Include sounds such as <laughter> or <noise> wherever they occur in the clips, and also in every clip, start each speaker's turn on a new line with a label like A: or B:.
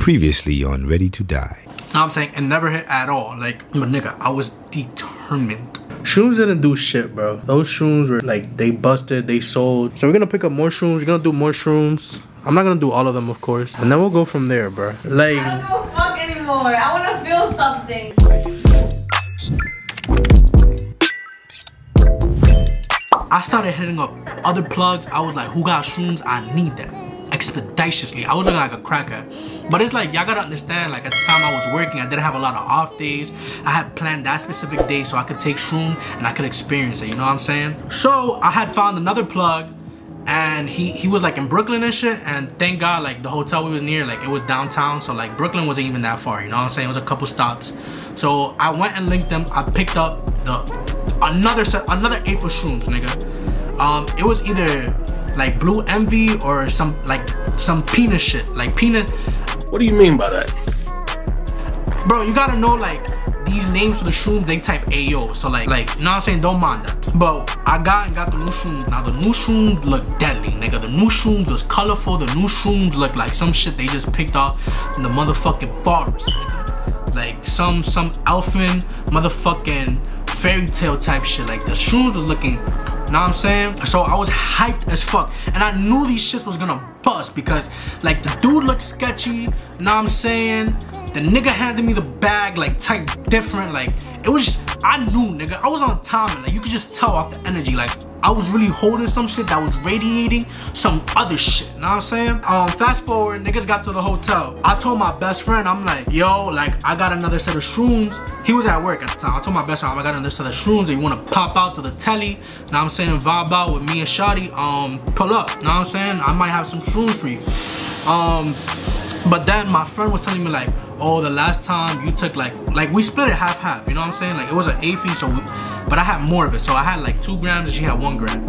A: Previously on Ready to Die.
B: Know what I'm saying? It never hit at all. Like, but nigga, I was determined.
C: Shrooms didn't do shit, bro. Those shrooms were like they busted, they sold. So we're gonna pick up more shrooms. We're gonna do more shrooms. I'm not gonna do all of them, of course, and then we'll go from there, bro. Like,
D: I don't give a fuck anymore. I want to feel something.
B: I started hitting up other plugs. I was like, who got shrooms? I need that. Expeditiously. I was looking like a cracker. But it's like, y'all gotta understand, like at the time I was working, I didn't have a lot of off days. I had planned that specific day so I could take shroom and I could experience it, you know what I'm saying? So I had found another plug and he he was like in Brooklyn and shit and thank God like the hotel we was near like it was downtown so like Brooklyn wasn't even that far you know what I'm saying it was a couple stops so I went and linked them I picked up the another set another eight for shrooms nigga um it was either like blue envy or some like some penis shit like penis.
E: What do you mean by that?
B: bro you gotta know like these names for the shrooms they type ayo so like like you know what i'm saying? Don't mind that. But i got and got the new shrooms. Now the new shrooms look deadly nigga. The new shrooms was colorful. The new shrooms look like some shit they just picked off in the motherfucking forest nigga. like some some elfin motherfucking fairy tale type shit. Like the shrooms was looking know what I'm saying? So I was hyped as fuck. And I knew these shits was gonna bust because like the dude looked sketchy, know what I'm saying? The nigga handed me the bag like type different, like it was just, I knew nigga, I was on time like you could just tell off the energy, like I was really holding some shit that was radiating some other shit, know what I'm saying? Um, fast forward, niggas got to the hotel. I told my best friend, I'm like, yo, like I got another set of shrooms. He was at work at the time. I told my best friend, I got another set of shrooms. If you wanna pop out to the telly, know what I'm saying, vibe out with me and Shotty, um, pull up, you know what I'm saying? I might have some shrooms for you. Um, but then my friend was telling me like, oh, the last time you took like, like we split it half half. You know what I'm saying? Like it was an A fee, so we, but I had more of it. So I had like two grams and she had one gram.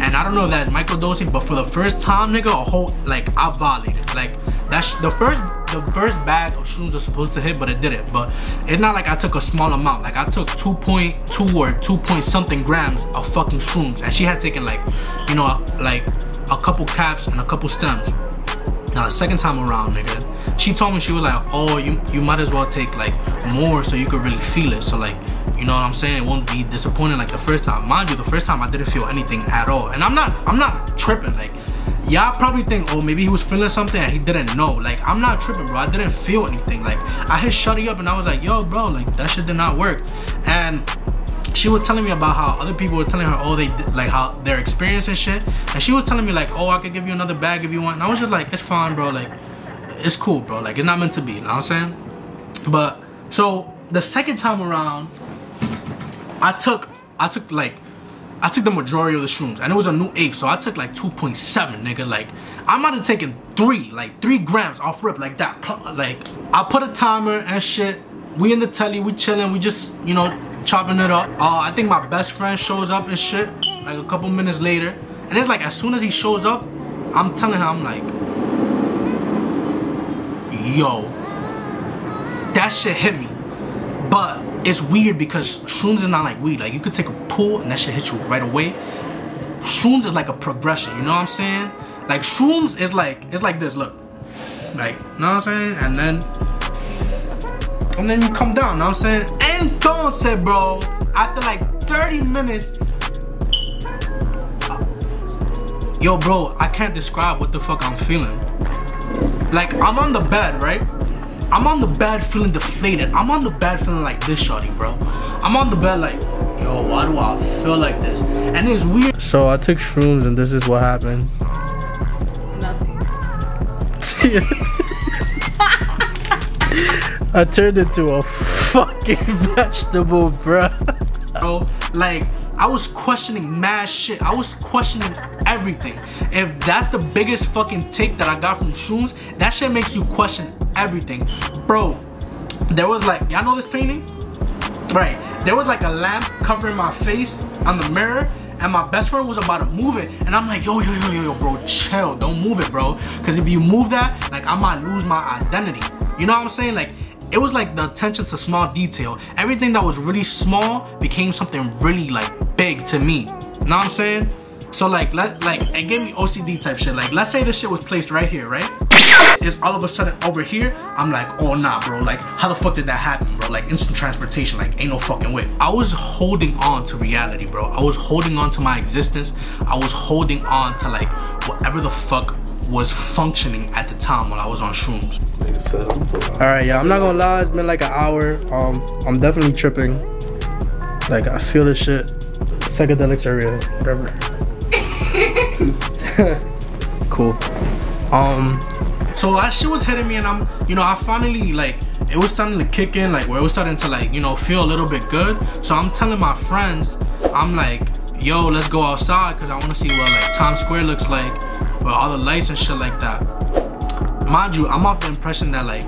B: And I don't know if that's microdosing, but for the first time, nigga, a whole like I violated. Like that's the first the first bag of shrooms was supposed to hit, but it didn't. But it's not like I took a small amount. Like I took 2.2 or 2 point something grams of fucking shrooms, and she had taken like, you know, like a couple caps and a couple stems. Now the second time around, nigga, she told me she was like, oh, you you might as well take like more so you could really feel it. So like, you know what I'm saying? It won't be disappointing like the first time. Mind you, the first time I didn't feel anything at all. And I'm not I'm not tripping. Like, y'all probably think, oh, maybe he was feeling something and he didn't know. Like, I'm not tripping, bro. I didn't feel anything. Like, I hit Shutty up and I was like, yo, bro, like that shit did not work. And she was telling me about how other people were telling her, oh, they like how their experience and shit. And she was telling me like, oh, I could give you another bag if you want. And I was just like, it's fine, bro. Like, it's cool, bro. Like, it's not meant to be. You know what I'm saying? But so the second time around, I took, I took like, I took the majority of the shrooms, and it was a new eight, so I took like 2.7, nigga. Like, I might have taken three, like three grams off rip, like that. Like, I put a timer and shit. We in the telly, we chilling, we just, you know, chopping it up. Uh, I think my best friend shows up and shit, like a couple minutes later. And it's like, as soon as he shows up, I'm telling him, I'm like, yo, that shit hit me. But it's weird because shrooms is not like weed. Like, you could take a pull and that shit hit you right away. Shrooms is like a progression, you know what I'm saying? Like, shrooms is like, it's like this, look. Like, you know what I'm saying? And then, and then you come down, you know what I'm saying? Entonces, bro, after like 30 minutes, uh, yo, bro, I can't describe what the fuck I'm feeling. Like, I'm on the bed, right? I'm on the bed feeling deflated. I'm on the bed feeling like this, shorty, bro. I'm on the bed like, yo, why do I feel like this? And it's weird.
C: so I took shrooms and this is what happened.
D: Nothing. <laughs>
C: I turned into a fucking <laughs> vegetable, bruh.
B: bro. Like, I was questioning mad shit. I was questioning everything. If that's the biggest fucking take that I got from shrooms, that shit makes you question everything. Bro, there was like, y'all know this painting? Right. There was like a lamp covering my face on the mirror. And my best friend was about to move it. And I'm like, yo, yo, yo, yo, yo, bro, chill. Don't move it, bro. Because if you move that, like, I might lose my identity. You know what I'm saying? Like, it was like the attention to small detail. Everything that was really small became something really like big to me. Know what I'm saying? So like let like it gave me OCD type shit. Like let's say this shit was placed right here, right? is all of a sudden over here, I'm like, oh nah, bro. Like, how the fuck did that happen, bro? Like, instant transportation, like, ain't no fucking way. I was holding on to reality, bro. I was holding on to my existence. I was holding on to like whatever the fuck was functioning at the time when I was on shrooms.
C: All right, yeah, I'm not gonna lie. It's been like an hour. Um, I'm definitely tripping. Like I feel this shit. Psychedelics are real. Whatever. <laughs> cool. Um,
B: So that shit was hitting me, and I'm, you know, I finally like it was starting to kick in, like where it was starting to like, you know, feel a little bit good. So I'm telling my friends, I'm like, yo, let's go outside because I want to see what like Times Square looks like with all the lights and shit like that. Mind you, I'm off the impression that like,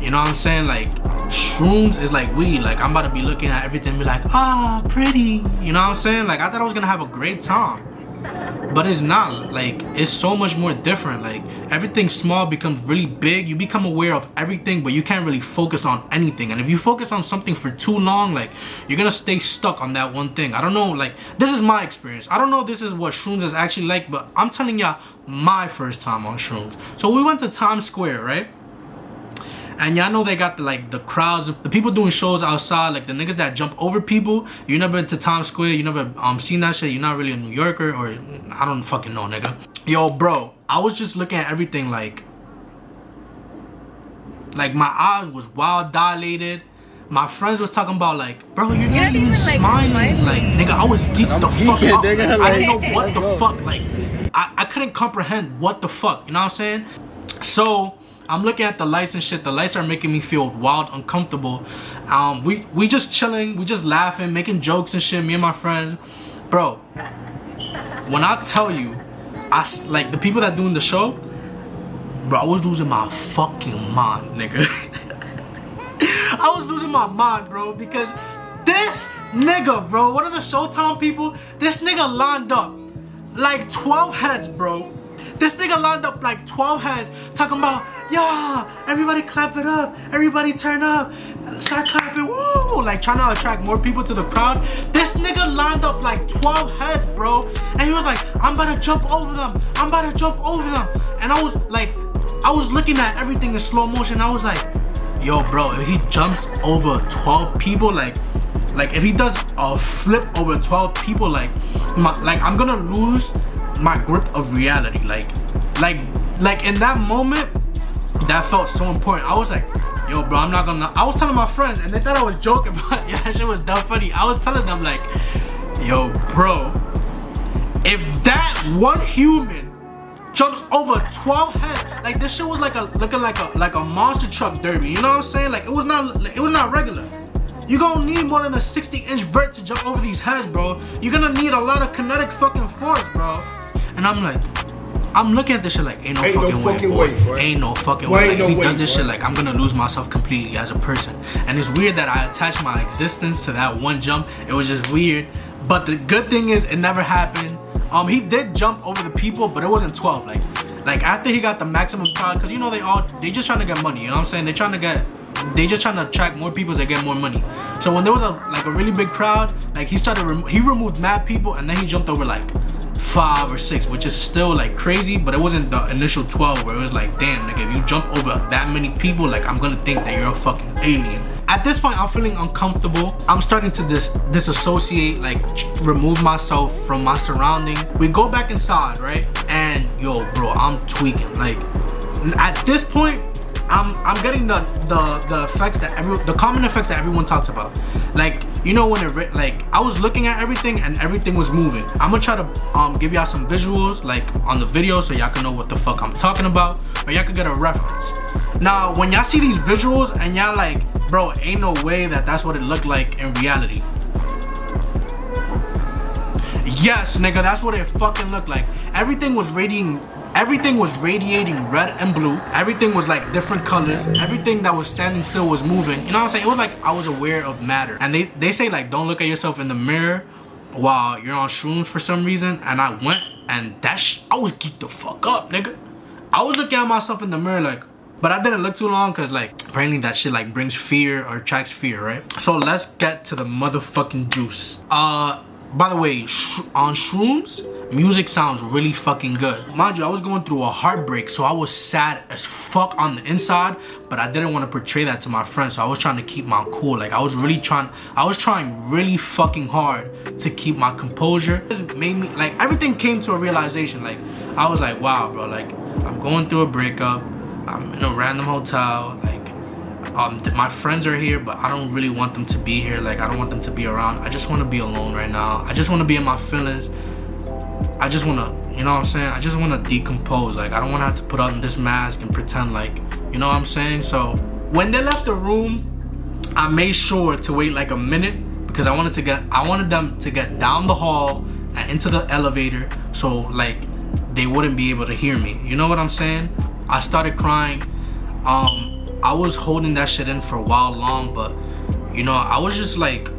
B: you know what I'm saying, like shrooms is like weed. Like I'm about to be looking at everything, be like, ah, pretty. You know what I'm saying? Like I thought I was gonna have a great time but it's not like it's so much more different like everything small becomes really big. You become aware of everything but you can't really focus on anything. And if you focus on something for too long like you're gonna stay stuck on that one thing. I don't know like this is my experience. I don't know if this is what shrooms is actually like but i'm telling y'all my first time on shrooms. So we went to times square right and y'all know they got the like the crowds, of the people doing shows outside, like the niggas that jump over people. You never been to Times Square, you never um seen that shit. You're not really a New Yorker, or I don't fucking know, nigga. Yo, bro, I was just looking at everything like, like my eyes was wild dilated. My friends was talking about like, bro, you're,
D: You're
B: not,
D: not
B: even
D: even, like,
B: smiling.
D: smiling.
B: Like, nigga, I was geeked the fuck
C: geeking,
B: up.
C: nigga,
B: Like, I didn't know what the fuck. Like, I, I couldn't comprehend what the fuck. You know what I'm saying? So I'm looking at the lights and shit. The lights are making me feel wild, uncomfortable. Um, we we just chilling, we just laughing, making jokes and shit. Me and my friends, bro. When I tell you, I like the people that doing the show, bro. I was losing my fucking mind, nigga. <laughs> I was losing my mind, bro, because this nigga, bro, one of the Showtime people, this nigga lined up like 12 heads, bro. This nigga lined up like 12 heads talking about, yeah, everybody clap it up, everybody turn up, start clapping, woo, like trying to attract more people to the crowd. This nigga lined up like 12 heads, bro, and he was like, I'm about to jump over them, I'm about to jump over them, and I was like, I was looking at everything in slow motion, I was like, yo, bro, if he jumps over 12 people, like, like if he does a flip over 12 people, like, my, like I'm gonna lose my grip of reality. Like, like, like in that moment, that felt so important. I was like, yo, bro, I'm not gonna. I was telling my friends, and they thought I was joking, <laughs> but yeah, that shit was dumb funny. I was telling them like, yo, bro, if that one human jumps over 12 heads. Like this shit was like a looking like a like a monster truck derby. You know what I'm saying? Like it was not it was not regular. You gonna need more than a 60 inch vert to jump over these heads, bro. You're gonna need a lot of kinetic fucking force, bro. And I'm like, I'm looking at this shit like ain't no
E: Ain't no
B: fucking,
E: fucking
B: way,
E: way, boy.
B: Ain't no fucking
E: Boy,
B: way. Like,
E: no
B: if he
E: way,
B: does this
E: boy.
B: shit, like I'm gonna lose myself completely as a person. And it's weird that I attached my existence to that one jump. It was just weird. But the good thing is it never happened. Um, he did jump over the people, but it wasn't 12. Like, like after he got the maximum crowd, cause you know they all they just trying to get money. You know what I'm saying? They trying to get, they just trying to attract more people to get more money. So when there was a like a really big crowd, like he started rem- he removed mad people and then he jumped over like five or six, which is still like crazy, but it wasn't the initial 12 where it was like, damn, nigga, if you jump over that many people, like I'm gonna think that you're a fucking alien. At this point, I'm feeling uncomfortable. I'm starting to dis disassociate, like remove myself from my surroundings. We go back inside, right? And yo, bro, I'm tweaking. Like at this point, I'm I'm getting the the the effects that every the common effects that everyone talks about. Like you know when it like I was looking at everything and everything was moving. I'm gonna try to um give y'all some visuals like on the video so y'all can know what the fuck I'm talking about or y'all can get a reference. Now when y'all see these visuals and y'all like, bro, ain't no way that that's what it looked like in reality. Yes, nigga, that's what it fucking looked like. Everything was radiating everything was radiating red and blue. Everything was like different colors. Everything that was standing still was moving. You know what I'm saying? It was like I was aware of matter. And they, they say like don't look at yourself in the mirror while you're on shrooms for some reason. And I went and that sh I was geeked the fuck up, nigga. I was looking at myself in the mirror like but I didn't look too long because like apparently that shit like brings fear or attracts fear, right? So let's get to the motherfucking juice. Uh, by the way, sh on shrooms, music sounds really fucking good. Mind you, I was going through a heartbreak, so I was sad as fuck on the inside, but I didn't want to portray that to my friends, so I was trying to keep my cool. Like I was really trying, I was trying really fucking hard to keep my composure. It made me, like everything came to a realization. Like I was like, wow, bro, like I'm going through a breakup. I'm in a random hotel, like um, my friends are here, but I don't really want them to be here. Like, I don't want them to be around. I just want to be alone right now. I just want to be in my feelings. I just want to, you know what I'm saying? I just want to decompose. Like, I don't want to have to put on this mask and pretend like, you know what I'm saying? So, when they left the room, I made sure to wait like a minute because I wanted to get, I wanted them to get down the hall and into the elevator so like they wouldn't be able to hear me. You know what I'm saying? I started crying. Um, I was holding that shit in for a while long, but you know, I was just like,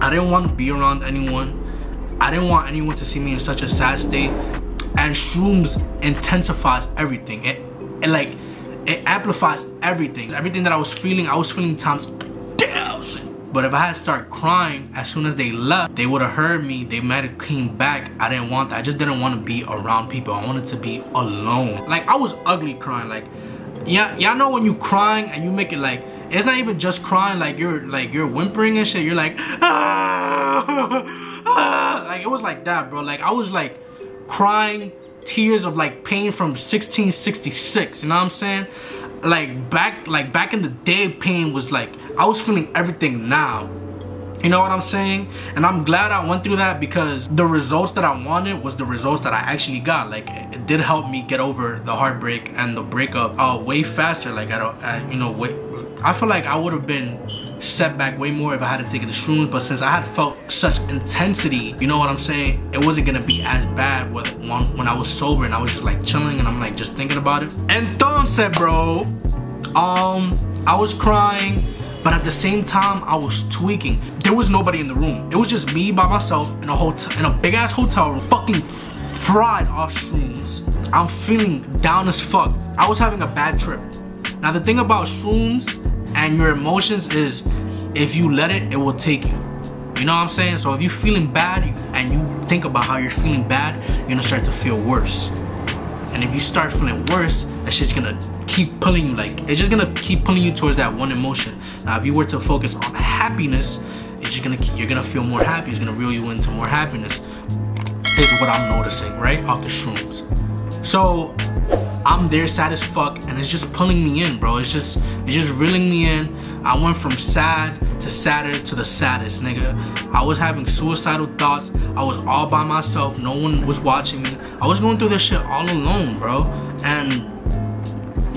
B: I didn't want to be around anyone. I didn't want anyone to see me in such a sad state. And shrooms intensifies everything. It, it like, it amplifies everything. Everything that I was feeling, I was feeling times thousand. But if I had started crying as soon as they left, they would have heard me. They might have came back. I didn't want that. I just didn't want to be around people. I wanted to be alone. Like I was ugly crying. Like yeah, y'all know when you crying and you make it like it's not even just crying like you're like you're whimpering and shit. You're like <laughs> ah, <laughs> like it was like that, bro. Like I was like crying tears of like pain from 1666. You know what I'm saying? Like back like back in the day, pain was like I was feeling everything now. You know what I'm saying? And I'm glad I went through that because the results that I wanted was the results that I actually got. Like it did help me get over the heartbreak and the breakup uh, way faster. Like I don't, I, you know, way, I feel like I would have been set back way more if I had to take the shrooms. But since I had felt such intensity, you know what I'm saying? It wasn't gonna be as bad when, when I was sober and I was just like chilling and I'm like just thinking about it. Entonces, bro, um, I was crying but at the same time, I was tweaking. There was nobody in the room. It was just me by myself in a hotel, in a big ass hotel room, fucking fried off shrooms. I'm feeling down as fuck. I was having a bad trip. Now the thing about shrooms and your emotions is if you let it, it will take you. You know what I'm saying? So if you're feeling bad and you think about how you're feeling bad, you're gonna start to feel worse. And if you start feeling worse, that shit's gonna keep pulling you like it's just gonna keep pulling you towards that one emotion now if you were to focus on happiness it's just gonna you're gonna feel more happy it's gonna reel you into more happiness is what i'm noticing right off the shrooms so i'm there sad as fuck and it's just pulling me in bro it's just it's just reeling me in i went from sad to sadder to the saddest nigga i was having suicidal thoughts i was all by myself no one was watching me i was going through this shit all alone bro and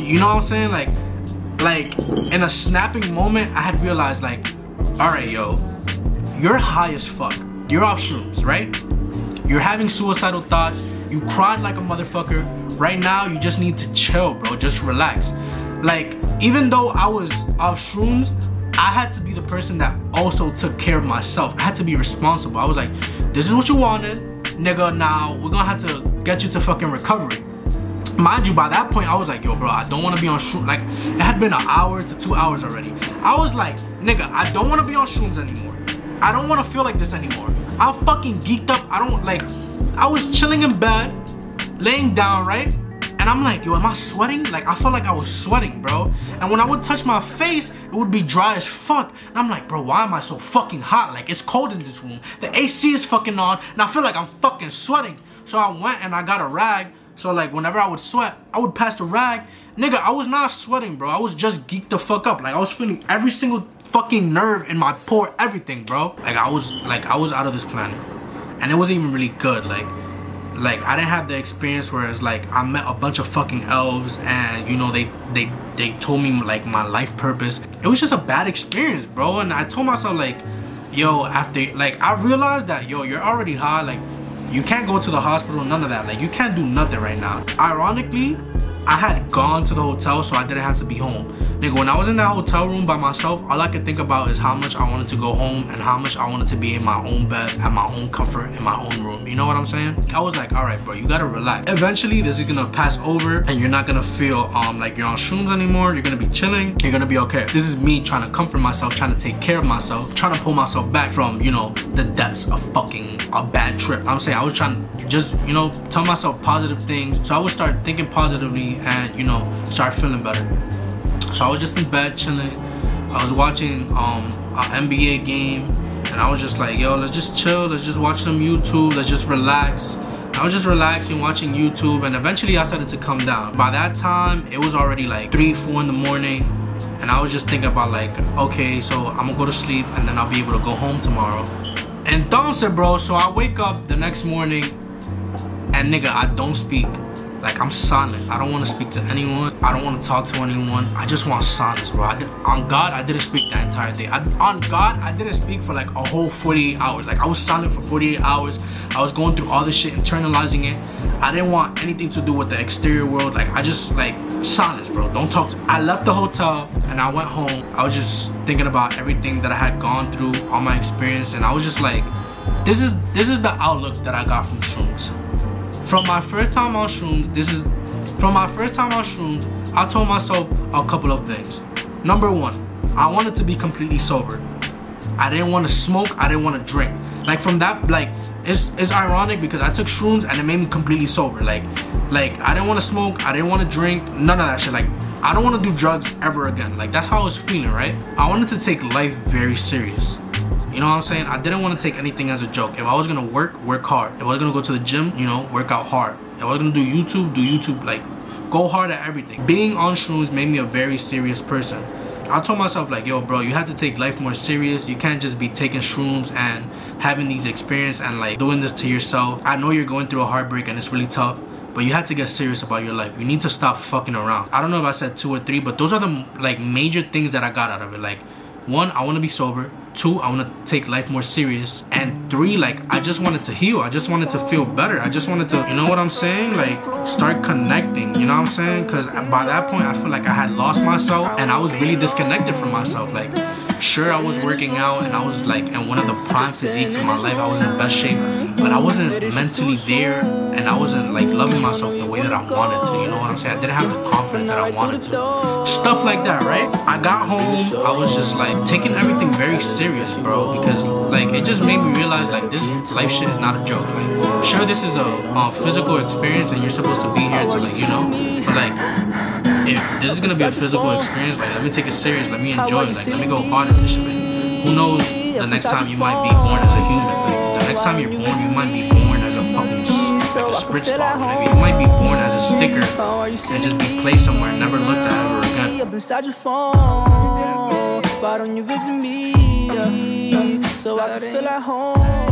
B: you know what I'm saying? Like, like in a snapping moment, I had realized like, all right, yo, you're high as fuck. You're off shrooms, right? You're having suicidal thoughts. You cried like a motherfucker. Right now, you just need to chill, bro. Just relax. Like, even though I was off shrooms, I had to be the person that also took care of myself. I had to be responsible. I was like, this is what you wanted, nigga. Now we're gonna have to get you to fucking recovery mind you by that point i was like yo bro i don't want to be on shrooms like it had been an hour to two hours already i was like nigga i don't want to be on shrooms anymore i don't want to feel like this anymore i'm fucking geeked up i don't like i was chilling in bed laying down right and i'm like yo am i sweating like i felt like i was sweating bro and when i would touch my face it would be dry as fuck and i'm like bro why am i so fucking hot like it's cold in this room the ac is fucking on and i feel like i'm fucking sweating so i went and i got a rag so like whenever I would sweat, I would pass the rag. Nigga, I was not sweating, bro. I was just geeked the fuck up. Like I was feeling every single fucking nerve in my pore, everything, bro. Like I was like I was out of this planet. And it wasn't even really good. Like like I didn't have the experience where it's like I met a bunch of fucking elves and you know they they they told me like my life purpose. It was just a bad experience, bro. And I told myself like, yo, after like I realized that yo, you're already high, like you can't go to the hospital, none of that. Like, you can't do nothing right now. Ironically, I had gone to the hotel, so I didn't have to be home. Nigga, when I was in that hotel room by myself, all I could think about is how much I wanted to go home and how much I wanted to be in my own bed, at my own comfort, in my own room. You know what I'm saying? I was like, all right, bro, you gotta relax. Eventually, this is gonna pass over and you're not gonna feel um like you're on shrooms anymore. You're gonna be chilling. You're gonna be okay. This is me trying to comfort myself, trying to take care of myself, trying to pull myself back from, you know, the depths of fucking a bad trip. I'm saying I was trying to just, you know, tell myself positive things. So I would start thinking positively and, you know, start feeling better. So I was just in bed chilling. I was watching um an NBA game and I was just like, yo, let's just chill, let's just watch some YouTube, let's just relax. I was just relaxing, watching YouTube, and eventually I started to come down. By that time, it was already like 3, 4 in the morning, and I was just thinking about like, okay, so I'm gonna go to sleep, and then I'll be able to go home tomorrow. And Entonces, bro, so I wake up the next morning, and nigga, I don't speak. Like I'm silent. I don't want to speak to anyone. I don't want to talk to anyone. I just want silence, bro. Did, on God, I didn't speak that entire day. I, on God, I didn't speak for like a whole 48 hours. Like I was silent for 48 hours. I was going through all this shit, internalizing it. I didn't want anything to do with the exterior world. Like I just like silence, bro. Don't talk to me. I left the hotel and I went home. I was just thinking about everything that I had gone through, all my experience, and I was just like, this is this is the outlook that I got from shrooms. From my first time on shrooms, this is from my first time on shrooms, I told myself a couple of things. Number one, I wanted to be completely sober. I didn't want to smoke, I didn't want to drink. Like from that, like it's it's ironic because I took shrooms and it made me completely sober. Like like I didn't want to smoke, I didn't want to drink, none of that shit. Like I don't want to do drugs ever again. Like that's how I was feeling, right? I wanted to take life very serious. You know what I'm saying? I didn't want to take anything as a joke. If I was gonna work, work hard. If I was gonna go to the gym, you know, work out hard. If I was gonna do YouTube, do YouTube. Like, go hard at everything. Being on shrooms made me a very serious person. I told myself like, yo, bro, you have to take life more serious. You can't just be taking shrooms and having these experiences and like doing this to yourself. I know you're going through a heartbreak and it's really tough but you have to get serious about your life. You need to stop fucking around. I don't know if I said two or three, but those are the like major things that I got out of it. Like, one, I want to be sober. Two, I want to take life more serious. And three, like, I just wanted to heal. I just wanted to feel better. I just wanted to, you know what I'm saying? Like, start connecting. You know what I'm saying? Because by that point, I feel like I had lost myself and I was really disconnected from myself. Like, sure, I was working out and I was like in one of the prime physiques in my life. I was in best shape, but I wasn't mentally there and I wasn't like loving myself the way that I wanted to. You know what I'm saying? I didn't have the confidence that I wanted to. Stuff like that, right? I got home, I was just like taking everything very serious, bro, because like it just made me realize like this life shit is not a joke. Like, sure, this is a, a physical experience and you're supposed to be here to like, you know, but like if this is gonna be a physical experience, like let me take it serious, let me enjoy it, like let me go hard at this shit. Like, who knows the next time you might be born as a human? Like the next time you're born, you might be born as a fucking like a spritz bottle. Maybe you might be born as a sticker and just be placed somewhere and never looked at ever again.
F: Up inside your phone, why don't you visit me? So I can feel at home.